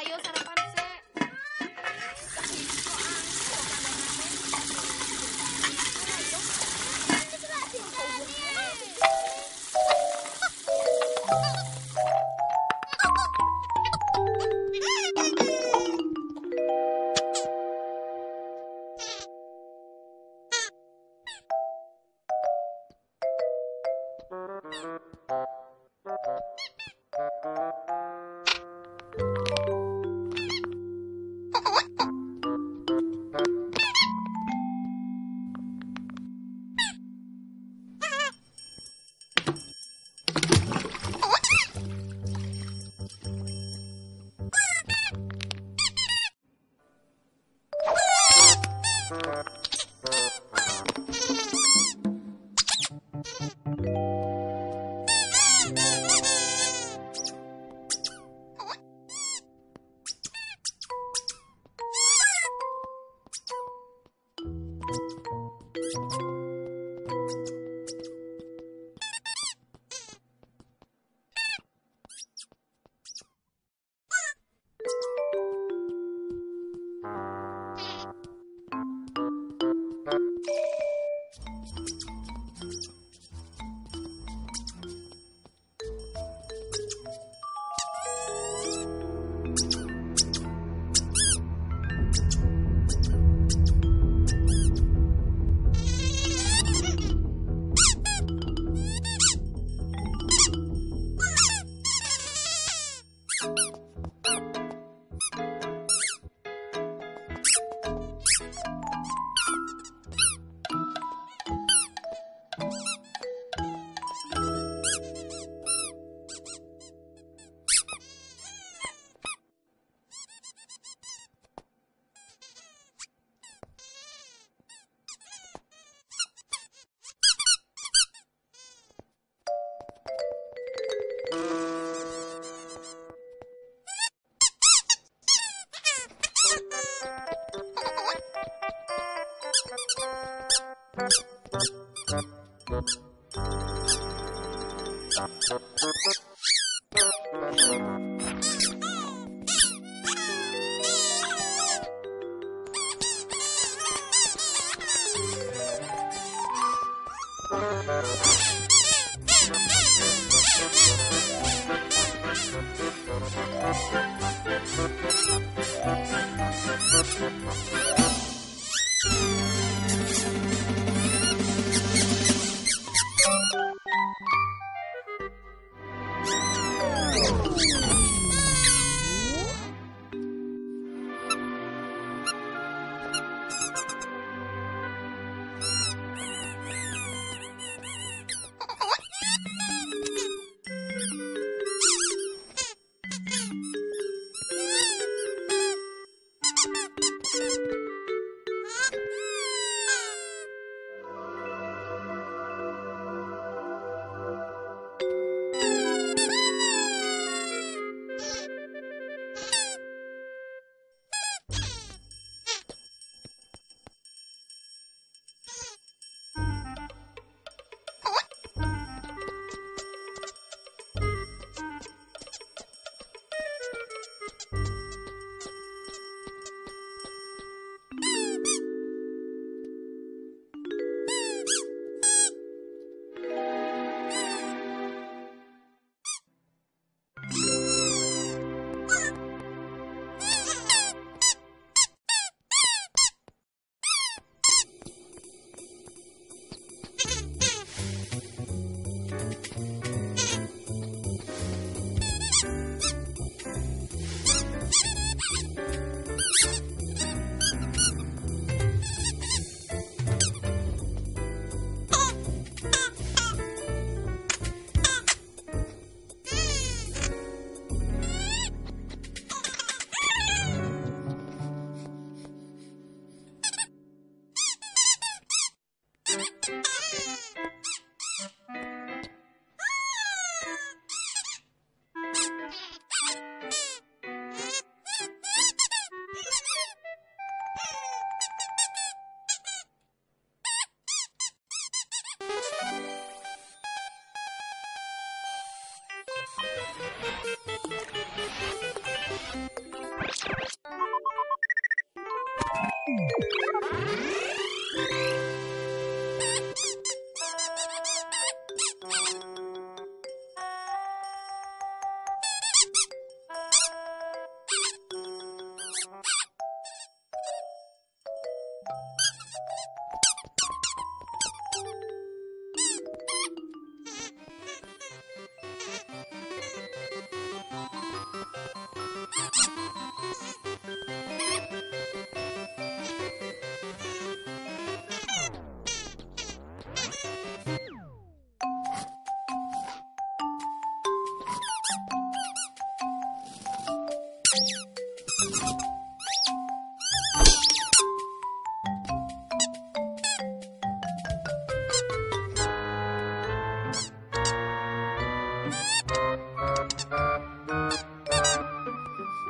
tayo. Sarap Thanks.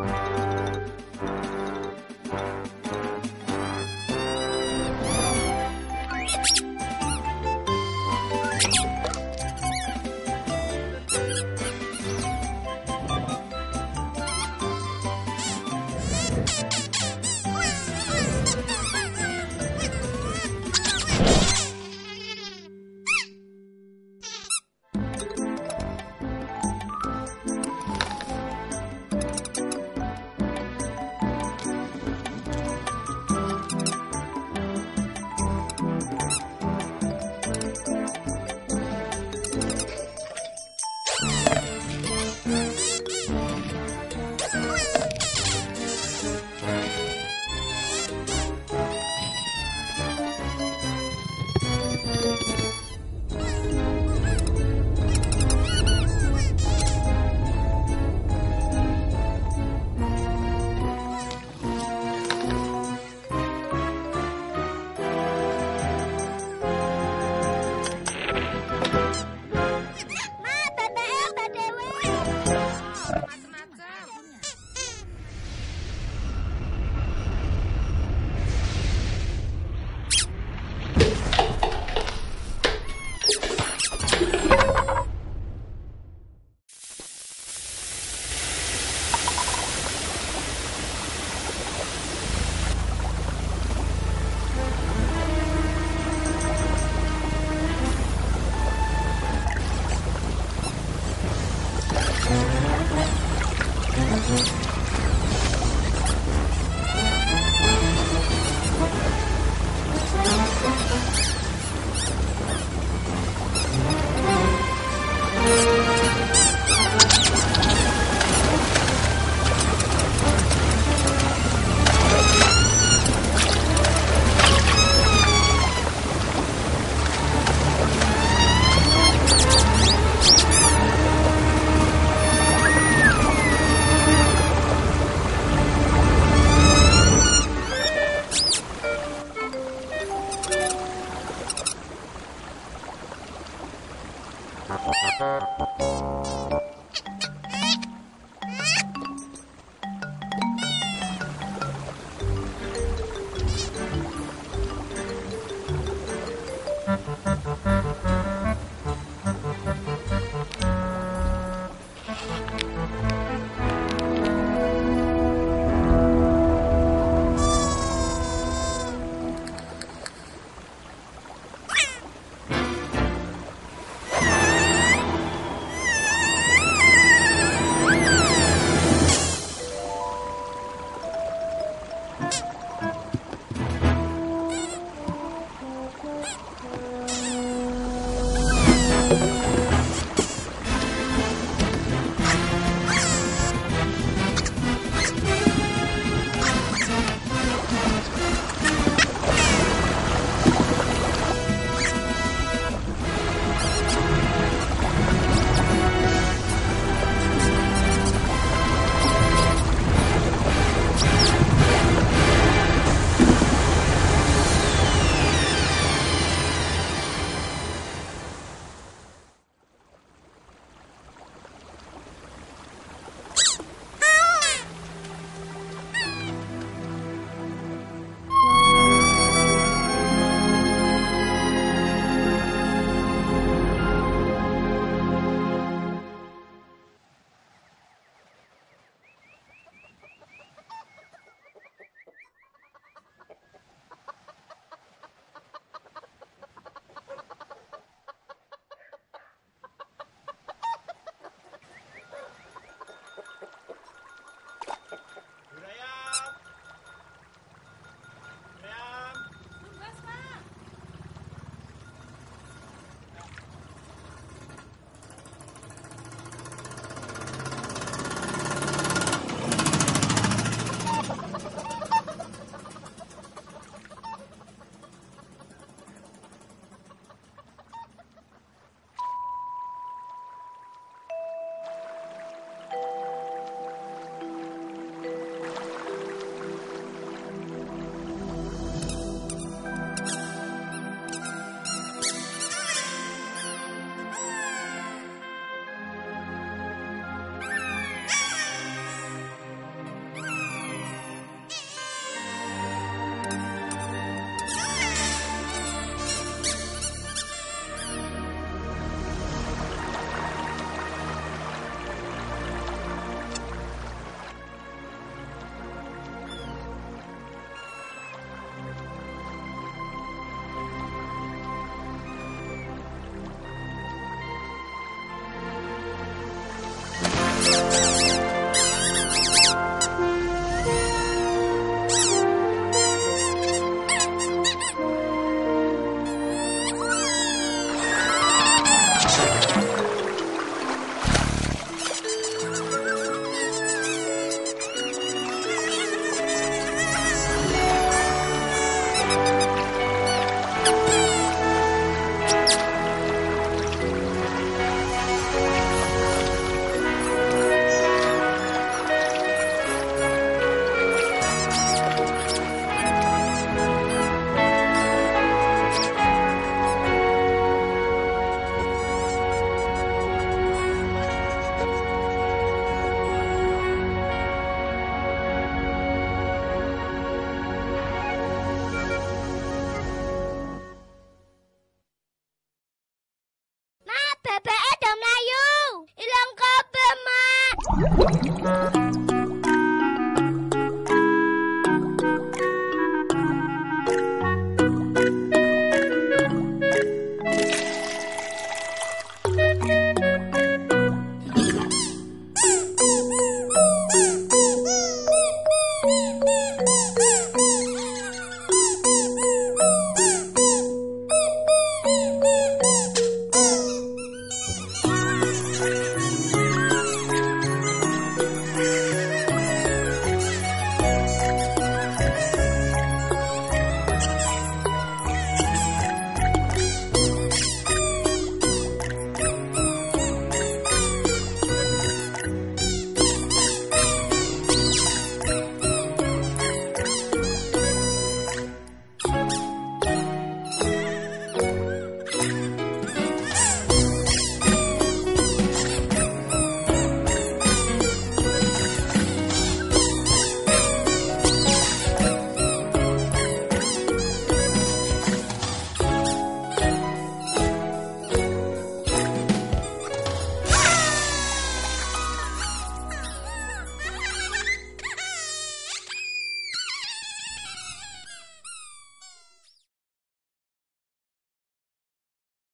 Sarapan